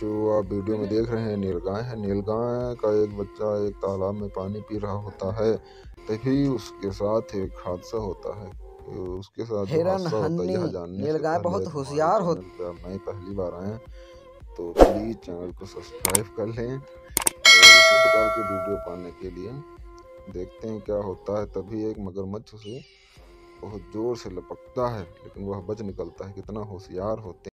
जो आप वीडियो में देख रहे हैं नीलगाय है। नीलगाय का एक बच्चा एक तालाब में पानी पी रहा होता है तभी उसके साथ एक हादसा होता है। उसके साथ हिरन नीलगाय बहुत होशियार हो मैं पहली बार आए तो प्लीज़ चैनल को सब्सक्राइब कर लें। और इसी प्रकार के वीडियो पाने के लिए देखते हैं क्या होता है तभी एक मगरमच्छ उसे बहुत ज़ोर से लपकता है लेकिन वह बच निकलता है। कितना होशियार होते हैं